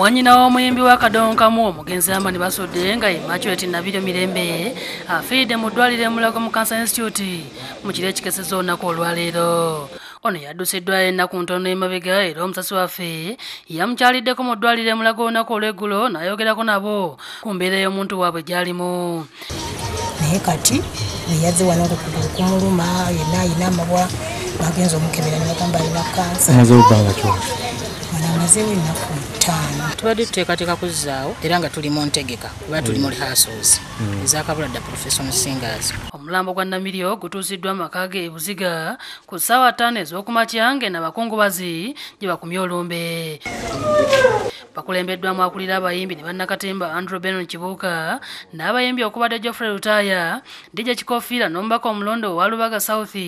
mwanyina w'omuyimbi w'akadonkamu omugenzi amani basudde nga immaculate nabiryo mirembe afiiridde mu ddwaliro emulago mu cancer institute mu kiro ekikeseza olunaku olwaleero. Ono yaddusiddwayo ennaku ntono emabega era omusasi waffe yamukyaliddeko mu ddwaliro emulago olunaku olw'eggulo n'ayogerako nabo ku mbeera y'omuntu waabwe gy'alimu. Naye kati weyazze wano okugulu kumuluma yenna ayina amabwa bagenza omukebera ne bagamba alina kansa amazeewo ennaku ttaano. Tubadde tuteekateeka kuzzaawo era nga tuli mu ntegeka kuba tuli mu rehearsals. Ezakabulada professional singers omulambo gwa namiryo gutuusiddwa mu maka ge ebuziga ku ssaawa ttaano ez'okumakya ng'eno abakungubazi gye bakumye olumbe. Bakulembeddwamu akulira abayimbi ne bannakatemba andrew benon kibuuka n'abayimbi okubadde geoffrey lutaya dj kikofiira n'omubaka omulondo owa lubaga south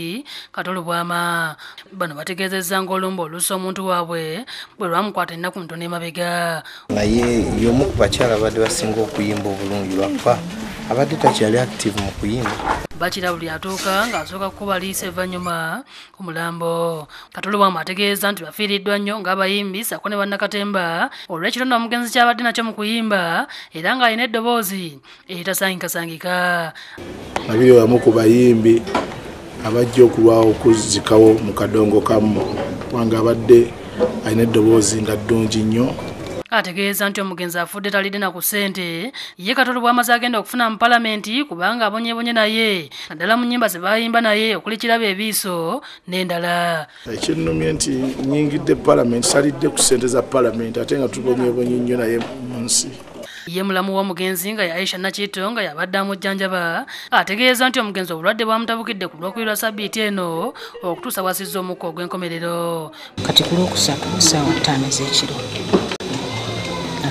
katolo bwama. Bano bategeezezza ng'olumba oluusi omuntu waabwe bwe lwamukwata ennaku ntono emabega. Naye y'omu ku bakyala abadde basinga okuyimba obulungi lwakuba abadde takyali active mu kuyimba. Bakira buli atuuka ng'asooka kukuba liisa evvannyuma ku mulambo. Katolo bwamu ategeeza nti bafiiriddwa nnyo ng'abayimbi sako ne bannakatemba olw'ekitonda omugenzi kyabadde nakyo mu kuyimba era ng'alina eddoboozi eritasangikasangika babiri wamu ku bayimbi abajja okulwawo okuzikawo mu kadongo kamu kubanga abadde alina eddoboozi nga ddungi nnyo ategeeza nti omugenzi afudde talidde na ku ssente. Ye katolo bwamaze agenda okufuna mu palamenti kubanga abonyebonye naye. Naddala mu nnyimba ze bayimba naye okuli kiraba ebiiso n'endala. Ekyenumye nti nyingidde palamenti salidde ku ssente za palamenti ate nga tubonyebonye nnyo naye mu nsi. Ye mulamu w'omugenzi nga yaisha nakito nga yabadde amujjanjaba. Ategeeza nti omugenzi obulwadde bwamutabukidde ku lwokubirwa sabbiiti eno okutuusa bwasizza omukka ogw'enkomerero. Kati ku lwokusatu essaawa ttaano ez'ekiro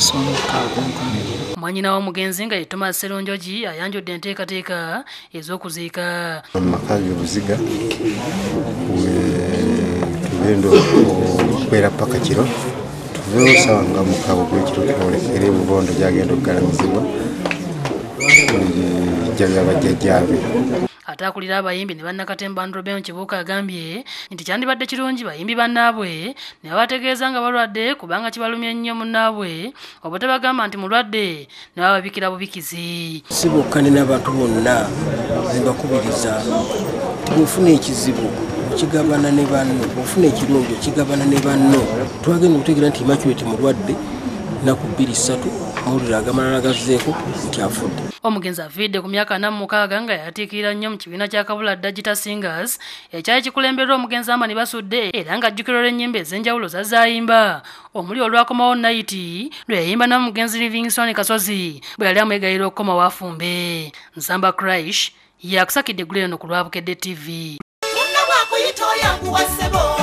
nasomuka ogwenkomerero mwanyina w'omugenzi nga ye thomas serunjogi ayanjudde enteekateeka ez'okuziika amaka gebuziga tugenda okukwera paka kiro tuveewo sawa nga mukaaga gwekiro twolekere ebubondo gyagenda okugalamizibwa jabya bajjajjaabe ate akulira abayimbi ne bannakatemba androben kibuuka agambye nti kyandibadde kirungi bayimbi bannaabwe ne babategeeza nga balwadde kubanga kibalumya ennyo munnaabwe. Oba tebagamba nti mulwadde ne bababikira bubikizi. Si bokka ne n'abantu bonna zibakubiriza bwofuna ekizibu okigabana ne banno bwofuna ekirungi okigabana ne banno. Twagenda okutegeera nti imaculate mulwadde naku bbiri ssatu mawulire agamalala gazzeeko nti afudde. Omugenzi aviidde ku myaka ana mu mukaaga nga yatiikirira nnyo mu kibiina kya kabula digital singers. Ekyali kikulemberwa omugenzi amani basudde era nga ajjukiro lw'ennyimba ez'enjawulo zazayimba omuli olwakomawo naiti lwe yayimba n'omugenzi livingston kasozi bwe yali amwegayira okukoma wafumbe. Nsamba crash yakusakidde eggulu eno ku lwabukedde tv munna bwakuyita oyanguwa ssebo